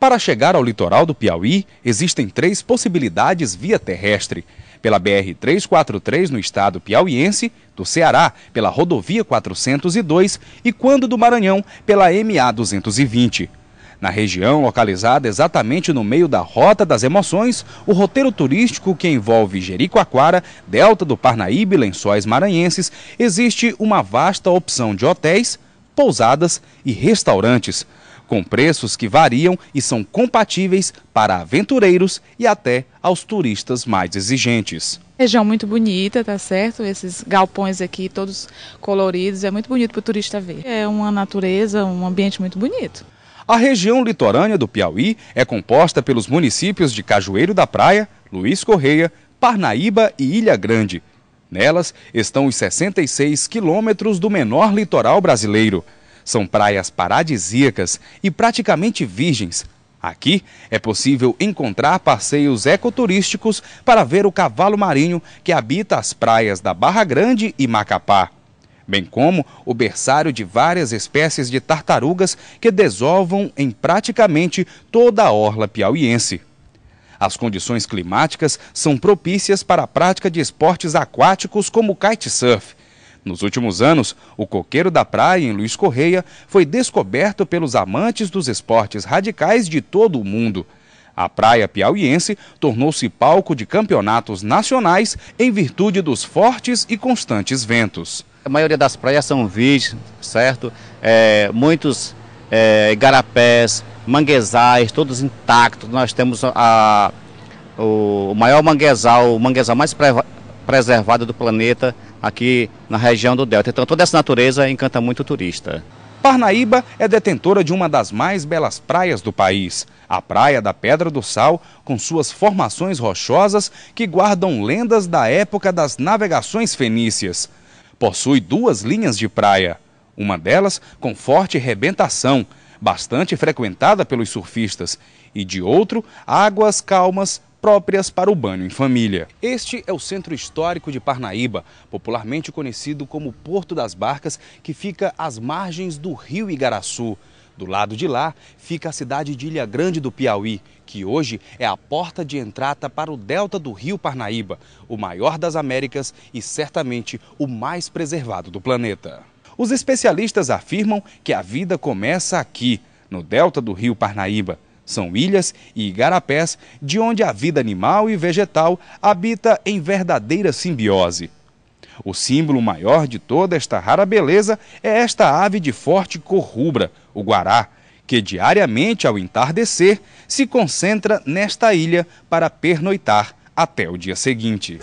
Para chegar ao litoral do Piauí, existem três possibilidades via terrestre. Pela BR-343 no estado piauiense, do Ceará pela rodovia 402 e quando do Maranhão pela MA 220. Na região, localizada exatamente no meio da Rota das Emoções, o roteiro turístico que envolve Jericoacoara, Delta do Parnaíba e Lençóis Maranhenses, existe uma vasta opção de hotéis, pousadas e restaurantes, com preços que variam e são compatíveis para aventureiros e até aos turistas mais exigentes. Região muito bonita, tá certo? Esses galpões aqui, todos coloridos, é muito bonito para o turista ver. É uma natureza, um ambiente muito bonito. A região litorânea do Piauí é composta pelos municípios de Cajueiro da Praia, Luiz Correia, Parnaíba e Ilha Grande. Nelas estão os 66 quilômetros do menor litoral brasileiro. São praias paradisíacas e praticamente virgens. Aqui é possível encontrar passeios ecoturísticos para ver o cavalo marinho que habita as praias da Barra Grande e Macapá bem como o berçário de várias espécies de tartarugas que desovam em praticamente toda a orla piauiense. As condições climáticas são propícias para a prática de esportes aquáticos como kitesurf. Nos últimos anos, o coqueiro da praia em Luiz Correia foi descoberto pelos amantes dos esportes radicais de todo o mundo. A praia piauiense tornou-se palco de campeonatos nacionais em virtude dos fortes e constantes ventos. A maioria das praias são virgens, certo? É, muitos é, igarapés, manguezais, todos intactos. Nós temos a, o maior manguezal, o manguezal mais pre preservado do planeta aqui na região do Delta. Então toda essa natureza encanta muito o turista. Parnaíba é detentora de uma das mais belas praias do país, a Praia da Pedra do Sal, com suas formações rochosas que guardam lendas da época das navegações fenícias. Possui duas linhas de praia, uma delas com forte rebentação, bastante frequentada pelos surfistas, e de outro, águas calmas próprias para o banho em família. Este é o centro histórico de Parnaíba, popularmente conhecido como Porto das Barcas, que fica às margens do rio Igaraçu. Do lado de lá fica a cidade de Ilha Grande do Piauí, que hoje é a porta de entrada para o delta do rio Parnaíba, o maior das Américas e certamente o mais preservado do planeta. Os especialistas afirmam que a vida começa aqui, no delta do rio Parnaíba. São ilhas e igarapés de onde a vida animal e vegetal habita em verdadeira simbiose. O símbolo maior de toda esta rara beleza é esta ave de forte cor rubra, o guará, que diariamente ao entardecer se concentra nesta ilha para pernoitar até o dia seguinte.